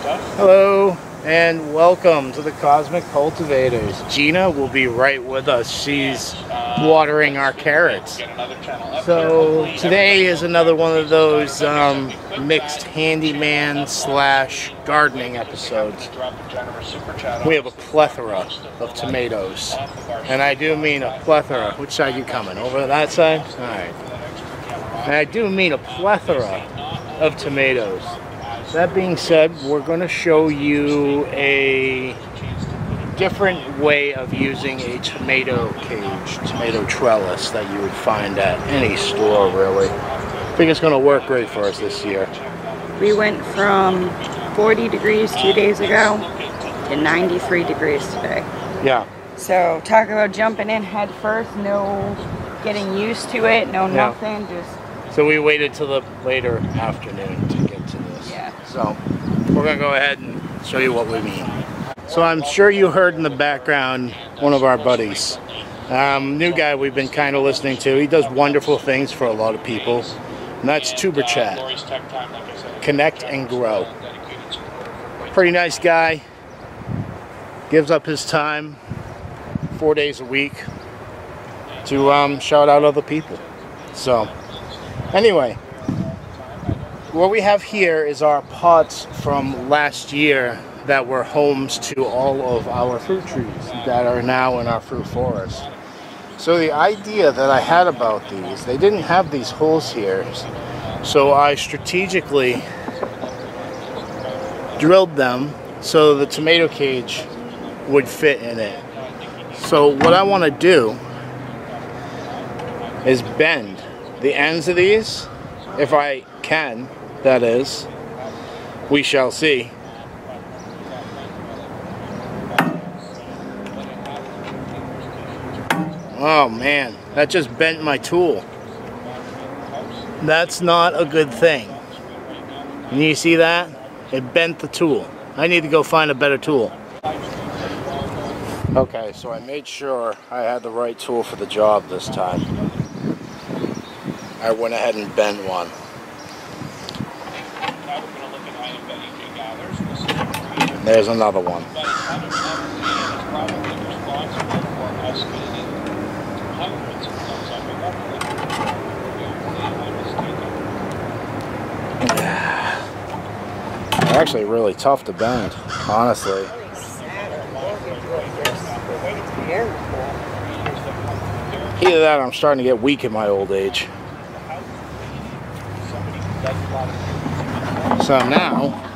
Hello and welcome to the Cosmic Cultivators. Gina will be right with us. She's watering our carrots. So today is another one of those um, mixed handyman slash gardening episodes. We have a plethora of tomatoes. And I do mean a plethora. Which side you coming? Over that side? Alright. And I do mean a plethora of tomatoes. That being said, we're going to show you a different way of using a tomato cage, tomato trellis that you would find at any store really. I think it's going to work great for us this year. We went from 40 degrees two days ago to 93 degrees today. Yeah. So talk about jumping in head first, no getting used to it, no Yeah. nothing, just So we waited till the later afternoon to get to this. Yeah. So we're to go ahead and show you what we mean. So I'm sure you heard in the background one of our buddies. Um, new guy we've been kind of listening to. He does wonderful things for a lot of people. And that's Tuber Chat. Connect and grow. Pretty nice guy. Gives up his time four days a week to um, shout out other people. So, anyway, what we have here is our pots from last year that were homes to all of our fruit trees that are now in our fruit forest. So the idea that I had about these, they didn't have these holes here. So I strategically drilled them so the tomato cage would fit in it. So what I want to do is bend the ends of these, if I can, that is. We shall see. Oh man, that just bent my tool. That's not a good thing. Can you see that? It bent the tool. I need to go find a better tool. Okay, so I made sure I had the right tool for the job this time. I went ahead and bent one. There's another one. They're actually really tough to bend, honestly. Either that or I'm starting to get weak in my old age. So now,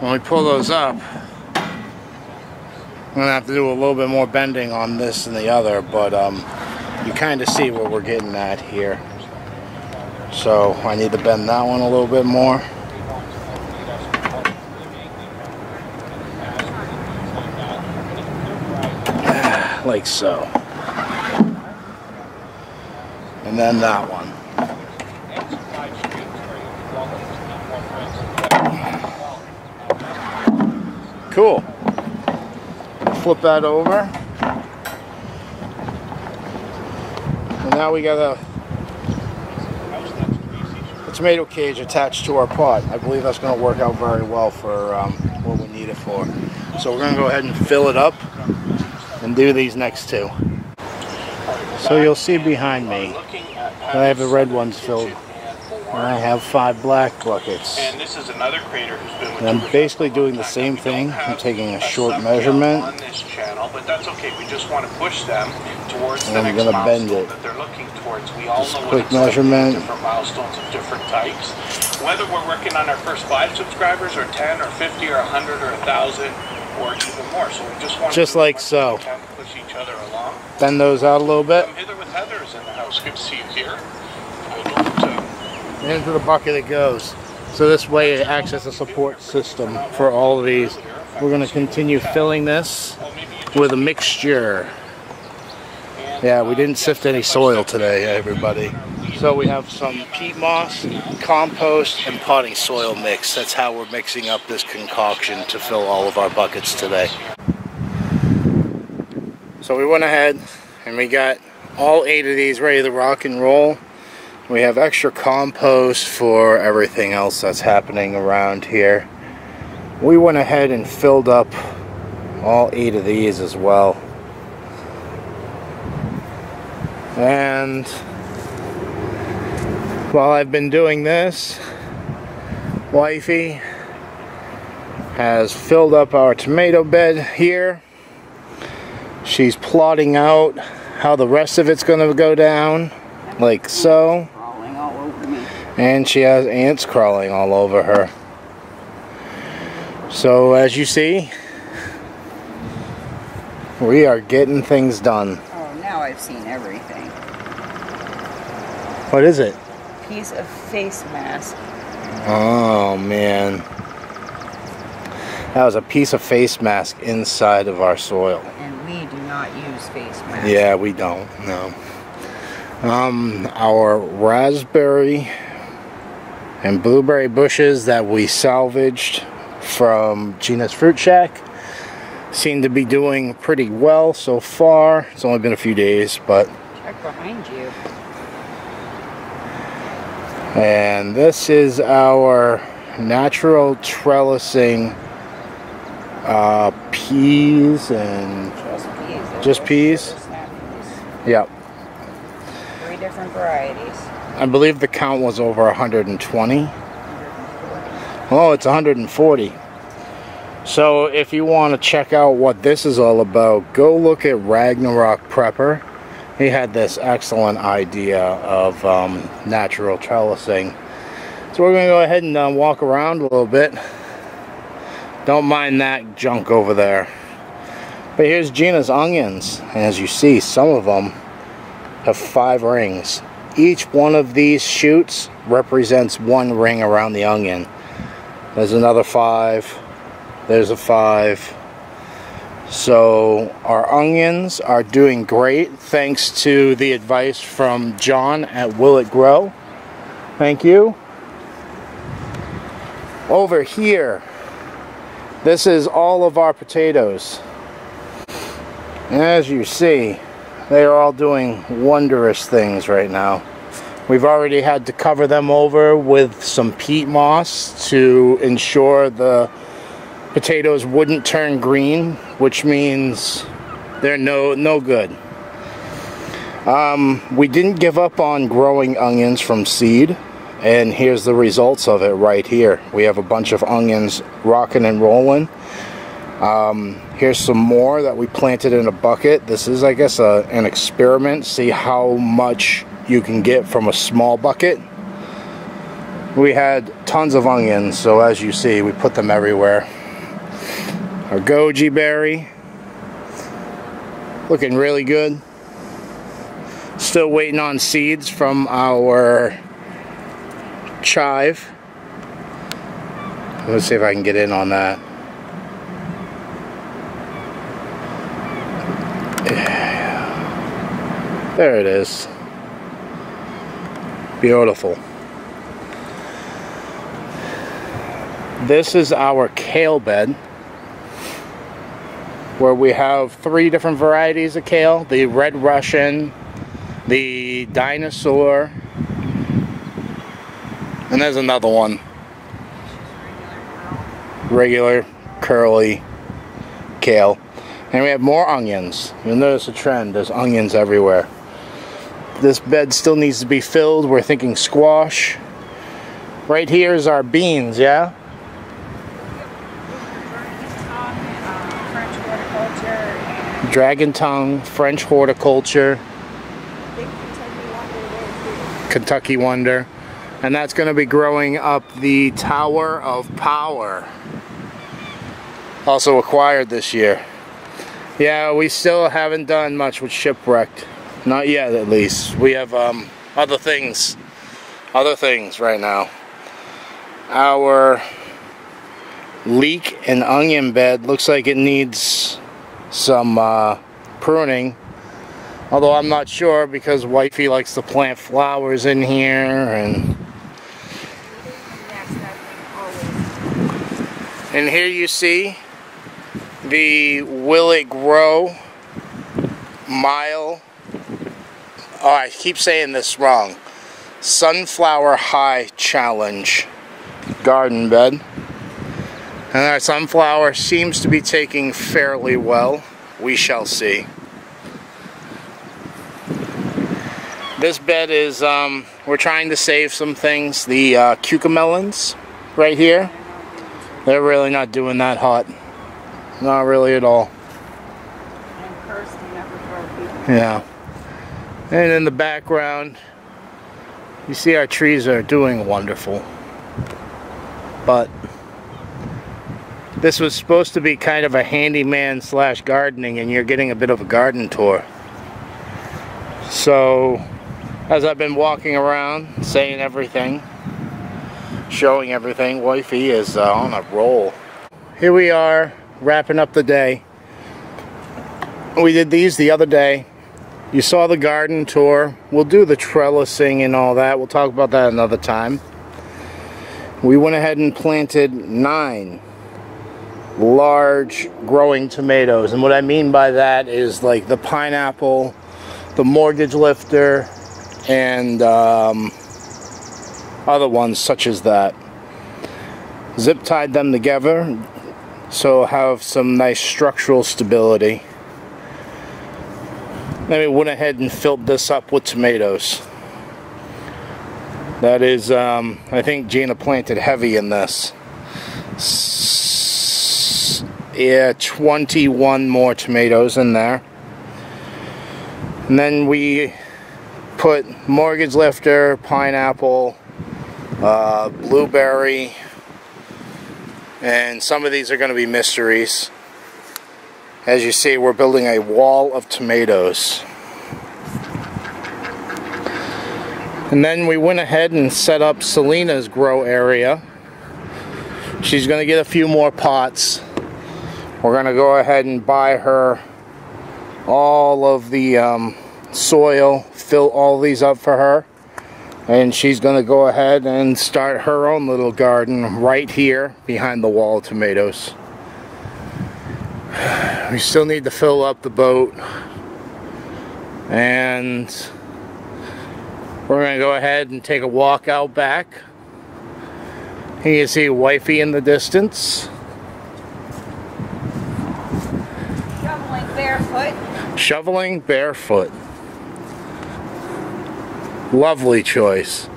when we pull those up, I'm gonna have to do a little bit more bending on this and the other, but um, you kind of see what we're getting at here. So I need to bend that one a little bit more. Like so. And then that one. Cool. Flip that over. And now we got a, a tomato cage attached to our pot. I believe that's going to work out very well for um, what we need it for. So we're going to go ahead and fill it up and do these next two. So you'll see behind me, I have the red ones filled. I have five black buckets. And this is another creator who's been with And I'm basically doing the same thing. I'm taking a a short measurement. on this channel, but that's okay. We just want to push them towards And the I'm next gonna bend it. that they're looking towards. We all Just know quick like, measurement. different milestones of different types. Whether we're working on our first five subscribers, or 10, or 50, or 100, or 1,000, or even more. So we just want Just to like as much as we so. push each other along. Bend those out a little bit. Um, Hither with Heather is in the house. Good to see you here. And into the bucket it goes. So this way it acts as a support system for all of these. We're going to continue filling this with a mixture. Yeah, we didn't sift any soil today, everybody. So we have some peat moss, compost, and potting soil mix. That's how we're mixing up this concoction to fill all of our buckets today. So we went ahead and we got all eight of these ready to rock and roll. We have extra compost for everything else that's happening around here. We went ahead and filled up all eight of these as well. And while I've been doing this, wifey has filled up our tomato bed here. She's plotting out how the rest of it's going to go down, like so. And she has ants crawling all over her. So as you see, we are getting things done. Oh, now I've seen everything. What is it? Piece of face mask. Oh man. That was a piece of face mask inside of our soil. And we do not use face masks. Yeah, we don't. No. Um, our raspberry and blueberry bushes that we salvaged from Gina's Fruit Shack seem to be doing pretty well so far. It's only been a few days, but. Check behind you. And this is our natural trellising uh, peas and Just peas. Just peas? Peas. yep. Three different varieties. I believe the count was over 120. Oh, it's 140. So if you want to check out what this is all about, go look at Ragnarok Prepper. He had this excellent idea of um, natural trellising. So we're going to go ahead and uh, walk around a little bit. Don't mind that junk over there. But here's Gina's onions. And as you see, some of them have five rings. Each one of these shoots represents one ring around the onion. There's another five. There's a five. So our onions are doing great thanks to the advice from John at Will It Grow. Thank you. Over here, this is all of our potatoes. As you see, they are all doing wondrous things right now. We've already had to cover them over with some peat moss to ensure the potatoes wouldn't turn green, which means they're no no good. Um, we didn't give up on growing onions from seed, and here's the results of it right here. We have a bunch of onions rocking and rolling. Um, here's some more that we planted in a bucket. This is, I guess, a, an experiment. See how much you can get from a small bucket. We had tons of onions, so as you see, we put them everywhere. Our goji berry, looking really good. Still waiting on seeds from our chive. Let's see if I can get in on that. There it is. Beautiful. This is our kale bed where we have three different varieties of kale the red Russian, the dinosaur, and there's another one regular curly kale. And we have more onions. You'll notice a trend there's onions everywhere. This bed still needs to be filled. We're thinking squash. Right here is our beans, yeah? Dragon tongue, French horticulture, Kentucky Wonder. And that's going to be growing up the Tower of Power. Also acquired this year. Yeah, we still haven't done much with Shipwrecked. Not yet, at least. We have um, other things. Other things right now. Our leek and onion bed looks like it needs some uh, pruning. Although I'm not sure because wifey likes to plant flowers in here and and here you see the Will It Grow mile oh I keep saying this wrong Sunflower High Challenge garden bed. And our sunflower seems to be taking fairly well. We shall see. This bed is, um, we're trying to save some things. The uh, cucamelons right here, they're really not doing that hot. Not really at all. Yeah. And in the background, you see our trees are doing wonderful. But this was supposed to be kind of a handyman slash gardening and you're getting a bit of a garden tour. So as I've been walking around saying everything, showing everything, wifey is uh, on a roll. Here we are wrapping up the day. We did these the other day. You saw the garden tour. We'll do the trellising and all that. We'll talk about that another time. We went ahead and planted nine large growing tomatoes. And what I mean by that is like the pineapple, the mortgage lifter, and um, other ones such as that. Zip tied them together so have some nice structural stability. Then we went ahead and filled this up with tomatoes. That is, um, I think Gina planted heavy in this. S yeah, 21 more tomatoes in there. And then we put mortgage lifter, pineapple, uh, blueberry, and some of these are going to be mysteries. As you see, we're building a wall of tomatoes. And then we went ahead and set up Selena's grow area. She's going to get a few more pots. We're going to go ahead and buy her all of the um, soil, fill all these up for her. And she's going to go ahead and start her own little garden right here behind the wall of tomatoes. We still need to fill up the boat. And we're going to go ahead and take a walk out back. Here you see wifey in the distance. Shoveling barefoot. Shoveling barefoot. Lovely choice.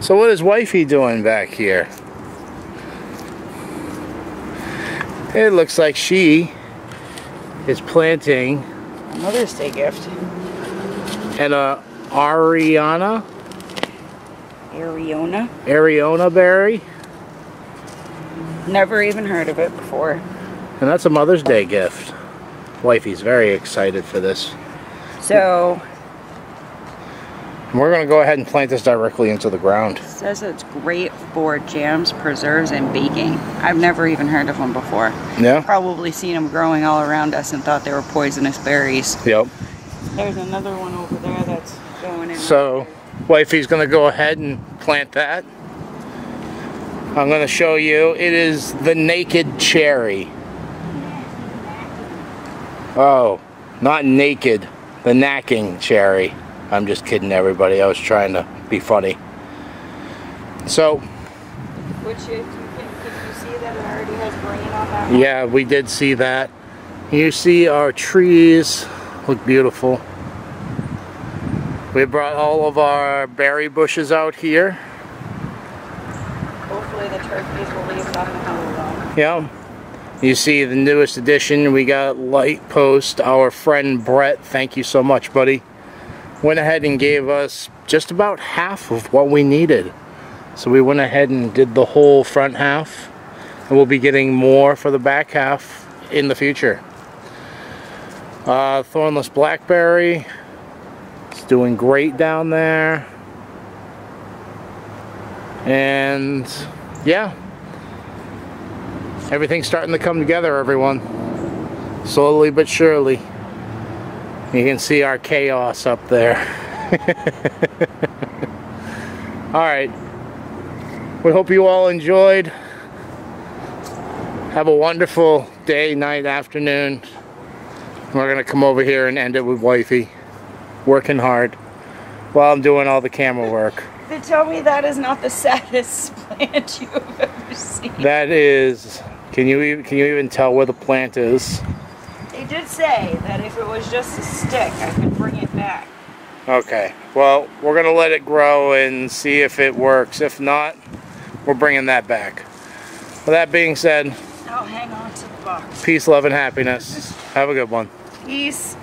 So what is wifey doing back here? It looks like she is planting Mother's Day gift. And uh, Ariana, Ariona. Ariona berry. Never even heard of it before. And that's a Mother's Day gift. Wifey's very excited for this. So, And we're going to go ahead and plant this directly into the ground. it says it's great for jams, preserves, and baking. I've never even heard of them before. Yeah? Probably seen them growing all around us and thought they were poisonous berries. Yep. There's another one over there that's going in. So, wifey's going to go ahead and plant that. I'm going to show you. It is the naked cherry. Oh, not naked. The Nanking cherry. I'm just kidding everybody. I was trying to be funny. So, Which you, you can, can you see that it already has grain on that one? yeah, we did see that. You see our trees look beautiful. We brought all of our berry bushes out here. Hopefully the turkeys will leave them alone. Yeah. You see the newest addition, we got Light Post. Our friend Brett, thank you so much, buddy. Went ahead and gave us just about half of what we needed. So we went ahead and did the whole front half. And we'll be getting more for the back half in the future. Uh, Thornless Blackberry. It's doing great down there. And yeah, everything's starting to come together, everyone. Slowly but surely. You can see our chaos up there. Alright. We hope you all enjoyed. Have a wonderful day, night, afternoon. We're going to come over here and end it with wifey. Working hard while I'm doing all the camera work. They tell me that is not the saddest plant you've ever seen. That is, can you even, can you even tell where the plant is? Did say that if it was just a stick, I could bring it back. Okay, well, we're gonna let it grow and see if it works. If not, we're bringing that back. With that being said, I'll hang on to the box. peace, love, and happiness. Have a good one. Peace.